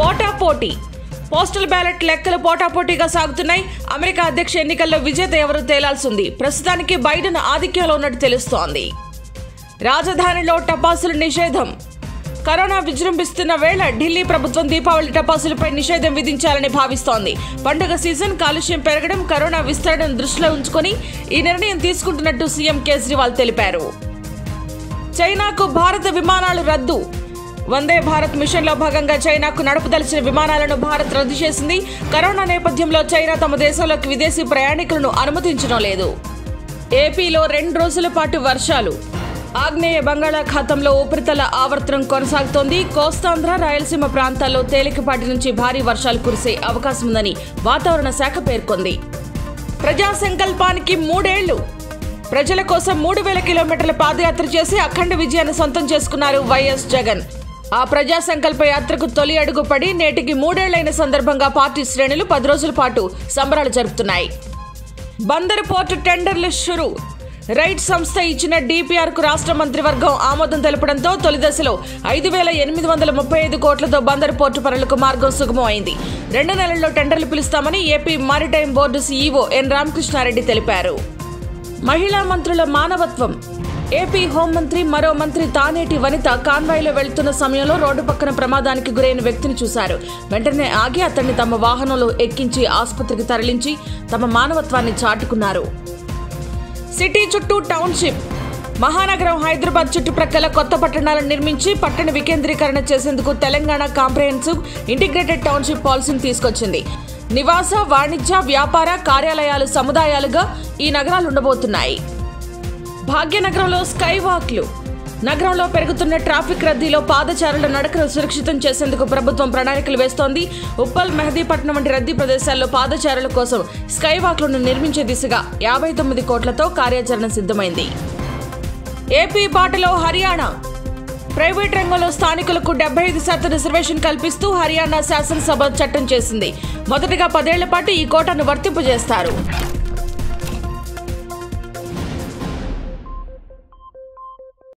పోటాపోటీ. Postal ballot లెక్కలు పోటాపోటీగా సాగుతున్నాయి. అమెరికా అధ్యక్ష ఎన్నికల్లో విజేత ఎవరు తేలాల్సింది. ప్రస్తుతానికి బైడెన్ ఆధిక్యంలో ఉన్నట్టు తెలుస్తోంది. రాజధానిలో టపాసులు నిషేధం. కరోనా విజృంభిస్తున్న వేళ ఢిల్లీ ప్రభుత్వం దీపావళి టపాసులపై నిషేధం విధించాలని భావిస్తోంది. పండుగ సీజన్ కాలుష్యం పెరగడం కరోనా విస్తరణను దృష్టిలో ఉంచుకొని ఈ నిర్ణయం తీసుకుంటున్నట్టు సీఎం కేజ్రీవాల్ తెలిపారు. చైనాకు భారత విమానాలు రద్దు. వందే భారత్ మిషన్లో భాగంగా చైనాకు నడపదలిచిన విమానాలను భారత్ రద్దు చేసింది. కరోనా నేపథ్యంలో చైనా తమ దేశంలోకి విదేశీ ప్రయాణికులను అనుమతించడం లేదు. ఏపీలో రెండు రోజుల పాటు వర్షాలు. ఆగ్నేయ బంగాళాఖాతంలో ఉపరితల ఆవర్తనం కొనసాగుతోంది. కోస్తాంధ్ర రాయలసీమ ప్రాంతాల్లో తేలికపాటి నుంచి భారీ వర్షాలు కురిసే అవకాశం ఉందని వాతావరణ శాఖ పేర్కొంది. ప్రజా సంకల్పానికి మూడేళ్ళు. ప్రజల కోసం మూడు వేల కిలోమీటర్ల పాదయాత్ర చేసి అఖండ విజయాన్ని సొంతం చేసుకున్నారు వైఎస్ జగన్. ఆ ప్రజా సంకల్ప యాత్రకు తొలి అడుగు పడి నేటికి మూడేళ్ళైన సందర్భంగా పార్టీ శ్రేణులు పది రోజుల పాటు సంబరాలు జరుపుతున్నాయి. బందరు పోర్టు టెండర్లు షురు. రైట్ సంస్థ ఇచ్చిన డిపిఆర్కు రాష్ట్ర మంత్రివర్గం ఆమోదం తెలపడంతో తొలి దశలో ఐదు వేల ఎనిమిది వందల ముప్పై ఐదు కోట్లతో బందరు పోర్టు పనులకు మార్గం సుగమం అయింది. రెండు నెలల్లో టెండర్లు పిలుస్తామని AP maritime board CEO N Ramakrishna Reddy తెలిపారు. మహిళా మంత్రుల మానవత్వం. ఏపీ హోంమంత్రి మరో మంత్రి తానేటి వనిత కాన్వాయ్లో వెళ్తున్న సమయంలో రోడ్డు పక్కన ప్రమాదానికి గురైన వ్యక్తిని చూశారు. వెంటనే ఆగి అతన్ని తమ వాహనంలో ఎక్కించి ఆసుపత్రికి తరలించి తమ మానవత్వాన్ని చాటుకున్నారు. సిటీ చుట్టూ టౌన్షిప్. మహానగరం హైదరాబాద్ చుట్టుప్రక్కల కొత్త పట్టణాలను నిర్మించి పట్టణ వికేంద్రీకరణ చేసేందుకు తెలంగాణ కాంప్రహెన్సివ్ ఇంటిగ్రేటెడ్ టౌన్షిప్ పాలసీని తీసుకొచ్చింది. నివాస వాణిజ్య వ్యాపార కార్యాలయాలు సముదాయాలుగా ఈ నగరాలు ఉండబోతున్నాయి. భాగ్యనగరంలో స్కై వాక్లు నగరంలో పెరుగుతున్న ట్రాఫిక్ రద్దీలో పాదచారుల నడకను సురక్షితం చేసేందుకు ప్రభుత్వం ప్రణాళికలు వేస్తోంది. ఉప్పల్ మెహదీపట్నం వంటి రద్దీ ప్రదేశాల్లో పాదచారుల కోసం స్కై వాక్లను నిర్మించే దిశగా యాభై తొమ్మిది కోట్లతో కార్యాచరణ సిద్ధమైంది. ఏపీ బాటలో హర్యానా. ప్రైవేట్ రంగంలో స్థానికులకు డెబ్బై ఐదు శాతం రిజర్వేషన్ కల్పిస్తూ హర్యానా శాసనసభ చట్టం చేసింది. మొదటగా పదేళ్ళ పాటు ఈ కోటాను వర్తింపజేస్తారు.